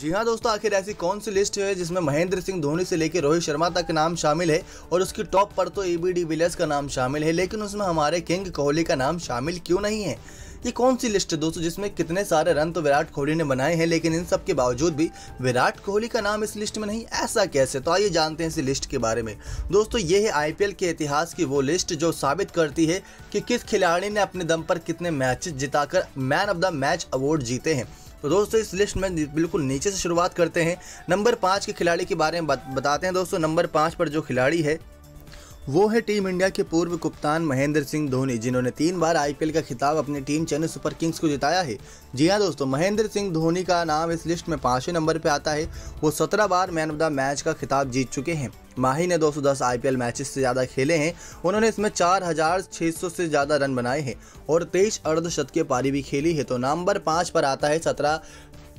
जी हाँ दोस्तों, आखिर ऐसी कौन सी लिस्ट है जिसमें महेंद्र सिंह धोनी से लेकर रोहित शर्मा तक नाम शामिल है? और उसकी टॉप पर तो ए बी डिविलियर्स का नाम शामिल है, लेकिन उसमें हमारे किंग कोहली का नाम शामिल क्यों नहीं है? ये कौन सी लिस्ट है दोस्तों, जिसमें कितने सारे रन तो विराट कोहली ने बनाए हैं, लेकिन इन सब के बावजूद भी विराट कोहली का नाम इस लिस्ट में नहीं? ऐसा कैसे? तो आइए जानते हैं इस लिस्ट के बारे में। दोस्तों, ये है आईपीएल के इतिहास की वो लिस्ट जो साबित करती है कि किस खिलाड़ी ने अपने दम पर कितने matches जिताकर man of the match award जीते हैं। तो दोस्तों, इस लिस्ट में बिल्कुल नीचे से शुरुआत करते हैं। नंबर पाँच के खिलाड़ी के बारे में बताते हैं दोस्तों। नंबर पाँच पर जो खिलाड़ी है वो है टीम इंडिया के पूर्व कप्तान महेंद्र सिंह धोनी जिन्होंने तीन बार आईपीएल का खिताब अपनी टीम चेन्नई सुपर किंग्स को जिताया है। जी हाँ दोस्तों महेंद्र सिंह धोनी का नाम इस लिस्ट में पाँचवें नंबर पे आता है। वो सत्रह बार मैन ऑफ़ द मैच का खिताब जीत चुके हैं। माही ने 210 आईपीएल मैचेस से ज़्यादा खेले हैं। उन्होंने इसमें 4,600 से ज़्यादा रन बनाए हैं और तेईस अर्धशतकीय पारी भी खेली है। तो नंबर पाँच पर आता है सत्रह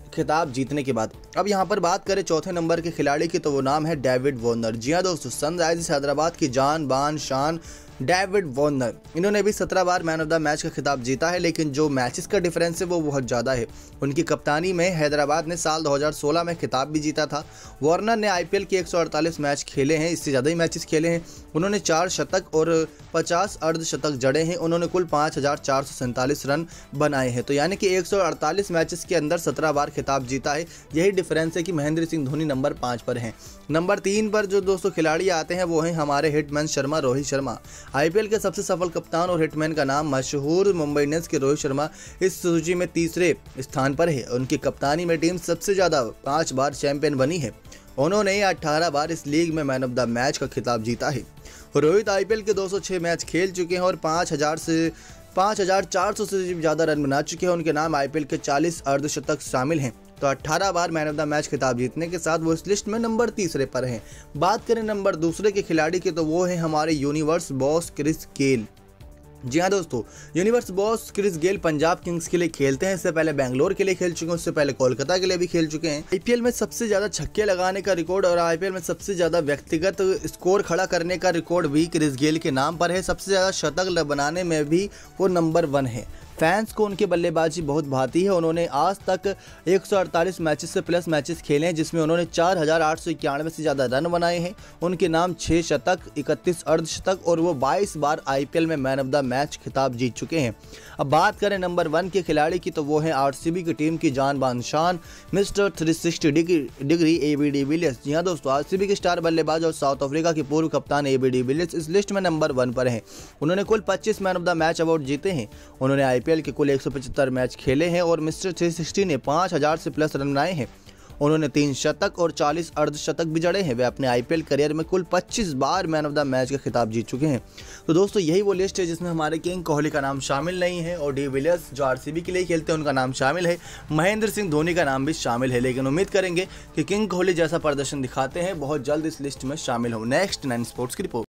खिताब जीतने के बाद। अब यहाँ पर बात करें चौथे नंबर के खिलाड़ी की तो वो नाम है डेविड वॉर्नर। जी हाँ दोस्तों, सनराइजर्स हैदराबाद की जान बान शान डेविड वॉर्नर। इन्होंने भी सत्रह बार मैन ऑफ़ द मैच का खिताब जीता है, लेकिन जो मैचेस का डिफरेंस है वो बहुत ज़्यादा है। उनकी कप्तानी में हैदराबाद ने साल 2016 में खिताब भी जीता था। वार्नर ने आईपीएल के 148 मैच खेले हैं, इससे ज़्यादा ही मैचेस खेले हैं। उन्होंने चार शतक और 50 अर्धशतक जड़े हैं। उन्होंने कुल पाँच हज़ार चार सौ सैंतालीस रन बनाए हैं। तो यानी कि एक मैचेस के अंदर सत्रह बार खिताब जीता है। यही डिफरेंस है कि महेंद्र सिंह धोनी नंबर पाँच पर हैं। नंबर तीन पर जो दोस्तों खिलाड़ी आते हैं, वो हैं हमारे हिटमैन शर्मा रोहित शर्मा। आईपीएल के सबसे सफल कप्तान और हिटमैन का नाम मशहूर मुंबई इंडियंस के रोहित शर्मा इस सूची में तीसरे स्थान पर है। उनकी कप्तानी में टीम सबसे ज़्यादा पाँच बार चैंपियन बनी है। उन्होंने अठारह बार इस लीग में मैन ऑफ़ द मैच का खिताब जीता है। रोहित आईपीएल के 206 मैच खेल चुके हैं और 5000 से 5400 से ज़्यादा रन बना चुके हैं। उनके नाम आईपीएल के 40 अर्धशतक शामिल हैं। तो 18 बार मैन ऑफ़ द मैच खिताब जीतने के साथ वो इस लिस्ट में नंबर तीसरे पर हैं। बात करें नंबर दूसरे के खिलाड़ी की तो वो है हमारे यूनिवर्स बॉस क्रिस गेल जी हाँ दोस्तों universe boss Chris Gayle Punjab Kings के लिए खेलते हैं। इससे पहले बैंगलोर के लिए खेल चुके हैं, उससे पहले कोलकाता के लिए भी खेल चुके हैं। आईपीएल में सबसे ज़्यादा छक्के लगाने का रिकॉर्ड और आईपीएल में सबसे ज़्यादा व्यक्तिगत स्कोर खड़ा करने का रिकॉर्ड भी क्रिस गेल के नाम पर है। सबसे ज़्यादा शतक बनाने में भी वो नंबर वन है। फैंस को उनकी बल्लेबाजी बहुत भाती है। उन्होंने आज तक 148 मैचेस से प्लस मैचेस खेले हैं, जिसमें उन्होंने चार हज़ार आठ सौ इक्यानवे से ज़्यादा रन बनाए हैं। उनके नाम छः शतक, इकतीस अर्धशतक और वो 22 बार आईपीएल में मैन ऑफ़ द मैच खिताब जीत चुके हैं। अब बात करें नंबर वन के खिलाड़ी की तो वो हैं आर की टीम की जान बानशान mister three sixty degree A B de Villiers जी हाँ दोस्तों, आरसीबी के स्टार बल्लेबाज और साउथ अफ्रीका के पूर्व कप्तान ए बी डी विलियर्स इस लिस्ट में नंबर वन पर हैं। उन्होंने कुल पच्चीस man of the match award जीते हैं। उन्होंने आई आईपीएल के कुल 175 मैच खेले हैं और मिस्टर 360 ने 5000 से प्लस रन बनाए हैं। उन्होंने तीन शतक और 40 अर्धशतक भी जड़े हैं। वे अपने आईपीएल करियर में कुल 25 बार मैन ऑफ़ द मैच का खिताब जीत चुके हैं। तो दोस्तों, यही वो लिस्ट है जिसमें हमारे किंग कोहली का नाम शामिल नहीं है और डी विलियर्स जो आरसीबी के लिए खेलते हैं, उनका नाम शामिल है। महेंद्र सिंह धोनी का नाम भी शामिल है, लेकिन उम्मीद करेंगे कि किंग कोहली जैसा प्रदर्शन दिखाते हैं, बहुत जल्द इस लिस्ट में शामिल हो। नेक्स्ट नाइन स्पोर्ट्स की रिपोर्ट।